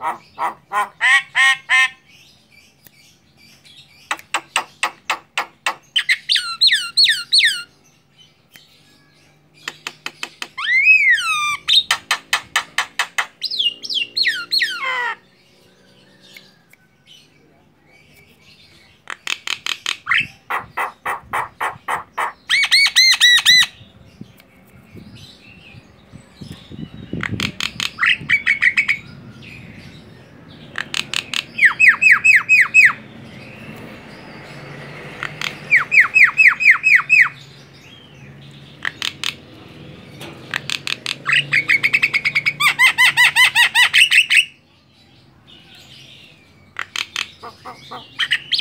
あっあっ! Oh, oh, oh.